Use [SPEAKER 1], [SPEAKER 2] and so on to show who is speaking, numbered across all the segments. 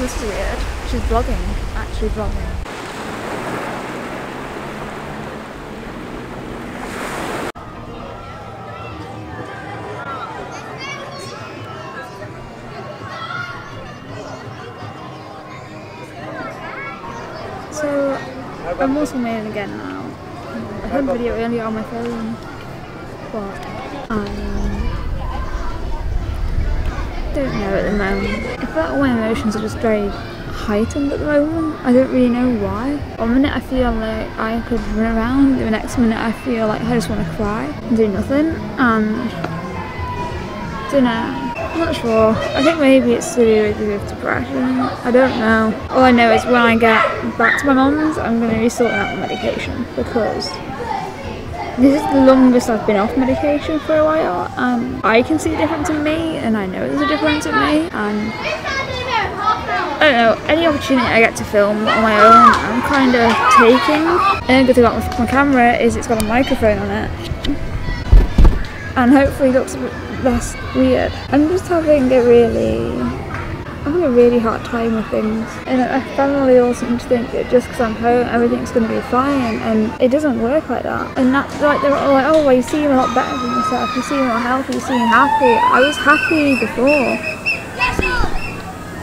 [SPEAKER 1] this is weird. She's vlogging, actually vlogging. So, I'm also made again now. I a video earlier on my phone, but I don't know at the moment. I feel like all my emotions are just very heightened at the moment. I don't really know why. One minute I feel like I could run around, the next minute I feel like I just want to cry and do nothing. And I don't know. I'm not sure. I think maybe it's to do with, depression. I don't know. All I know is when I get back to my mum's, I'm going to be sorting out the medication because this is the longest I've been off medication for a while and I can see a difference in me and I know there's a difference in me and I don't know, any opportunity I get to film on my own I'm kind of taking. And the good thing about my camera is it's got a microphone on it and hopefully it looks a bit less weird. I'm just having a really having a really hard time with things. And my family all seem to think that just because I'm home everything's going to be fine and it doesn't work like that. And that's like they're all like oh well you seem a lot better than yourself. You seem more healthy. You seem happy. I was happy before.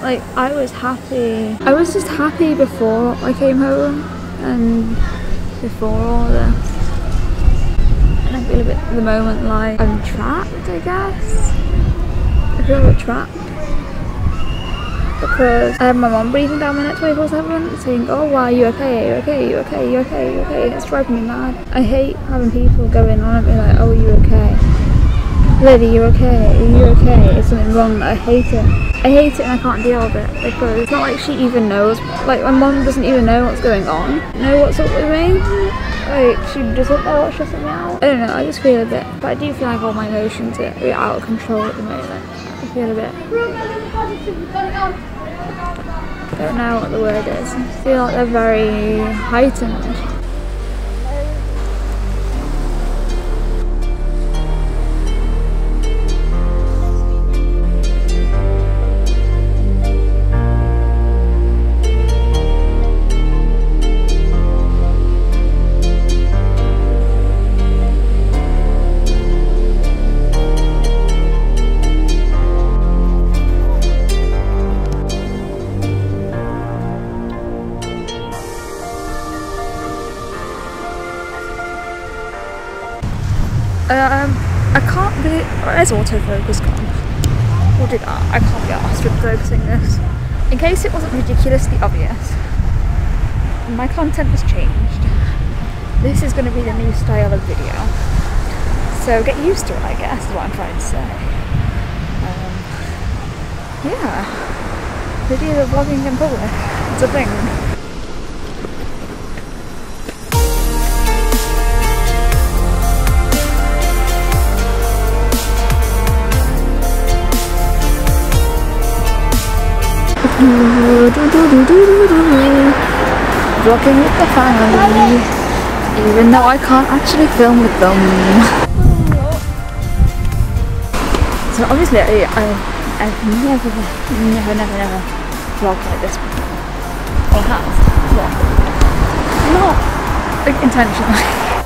[SPEAKER 1] Like I was happy. I was just happy before I came home and before all this and I feel a bit at the moment like I'm trapped I guess. I feel a bit trapped because I have my mom breathing down my neck 24 7 saying oh why are you okay? Are you okay? Are you okay? Are you okay? Are you okay? It's driving me mad. I hate having people going on at me like oh you okay? Lily you okay? Are you okay? Is something wrong. I hate it. I hate it and I can't deal with it because it's not like she even knows like my mom doesn't even know what's going on. Know what's up with me? Like she doesn't know what's stressing me out. I don't know I just feel a bit but I do feel like all my emotions are out of control at the moment. I feel a bit I don't know what the word is. I feel like they're very heightened. Um, I can't be. Where's autofocus gone? What did I? I can't be asked with focusing this. In case it wasn't ridiculously obvious, my content has changed. This is going to be the new style of video. So get used to it, I guess, is what I'm trying to say. Um, yeah. Videos of vlogging in public. It's a thing. Vlogging with the family, even though I can't actually film with them. So obviously I, I, I've never, never, never, never vlogged like this before. Or have. Well, not like, intentionally.